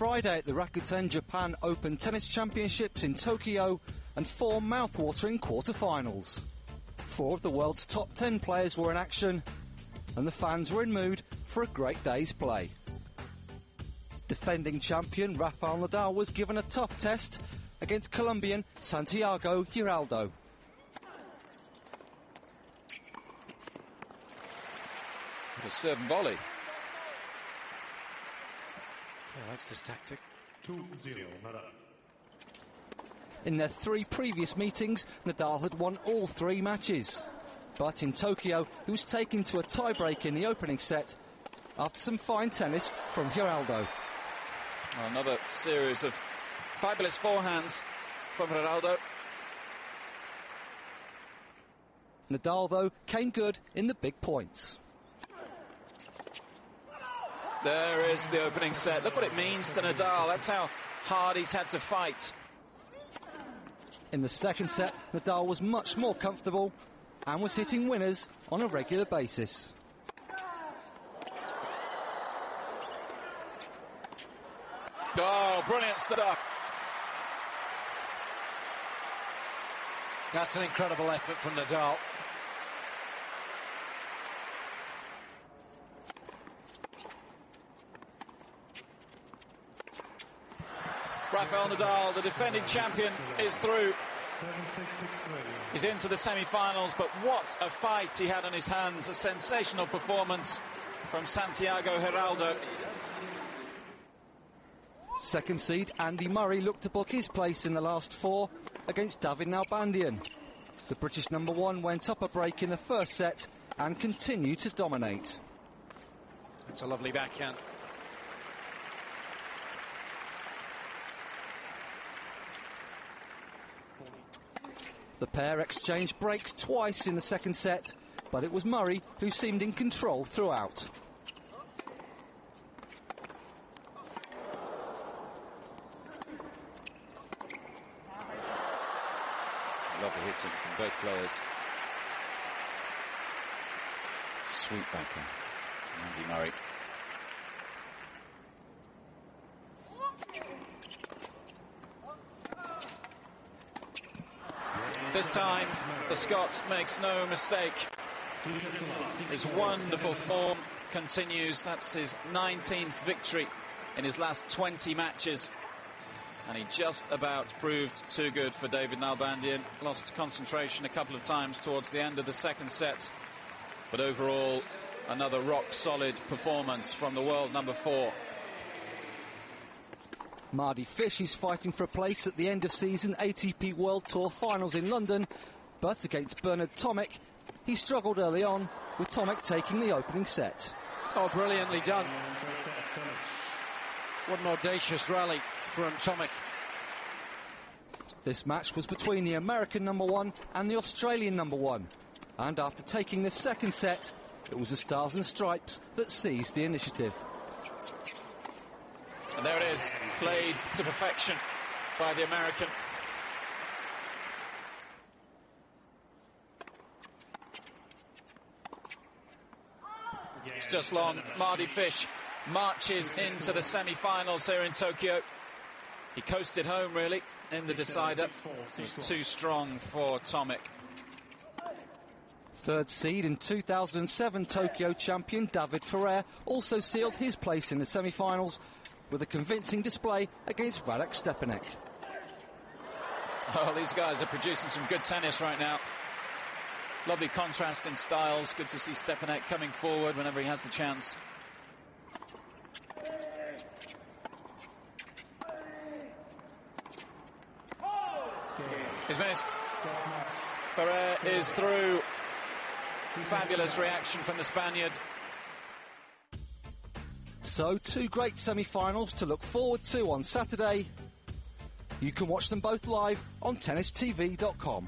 Friday at the Rakuten Japan Open Tennis Championships in Tokyo and four mouth-watering quarter-finals. Four of the world's top ten players were in action and the fans were in mood for a great day's play. Defending champion Rafael Nadal was given a tough test against Colombian Santiago Giraldo. A serve volley. He likes this tactic. 2-0 Nadal. In their three previous meetings, Nadal had won all three matches. But in Tokyo, he was taken to a tiebreak in the opening set after some fine tennis from Giraldo. Another series of fabulous forehands from Giraldo. Nadal, though, came good in the big points. There is the opening set. Look what it means to Nadal. That's how hard he's had to fight. In the second set, Nadal was much more comfortable and was hitting winners on a regular basis. Oh, brilliant stuff. That's an incredible effort from Nadal. Rafael Nadal, the defending champion, is through. He's into the semi-finals, but what a fight he had on his hands. A sensational performance from Santiago Giraldo. Second seed Andy Murray looked to book his place in the last four against David Nalbandian. The British number one went up a break in the first set and continued to dominate. It's a lovely backhand. The pair exchanged breaks twice in the second set, but it was Murray who seemed in control throughout. Lovely hitting from both players. Sweet backhand. Andy Murray. This time, the Scot makes no mistake. His wonderful form continues. That's his 19th victory in his last 20 matches. And he just about proved too good for David Nalbandian. Lost concentration a couple of times towards the end of the second set. But overall, another rock solid performance from the world number four. Mardy Fish is fighting for a place at the end of season ATP World Tour finals in London, but against Bernard Tomic, he struggled early on, with Tomic taking the opening set. Oh, brilliantly done. What an audacious rally from Tomic. This match was between the American number one and the Australian number one. And after taking the second set, it was the Stars and Stripes that seized the initiative. And there it is, played to perfection by the American. It's just long. Mardy Fish marches into the semi-finals here in Tokyo. He coasted home, really, in the decider. He's too strong for Tomic. Third seed in 2007 Tokyo champion David Ferrer also sealed his place in the semi-finals with a convincing display against Radek Stepanek. Oh, these guys are producing some good tennis right now. Lovely contrast in styles. Good to see Stepanek coming forward whenever he has the chance. He's missed. Ferrer is through. Fabulous reaction from the Spaniard. So, two great semi finals to look forward to on Saturday. You can watch them both live on tennistv.com.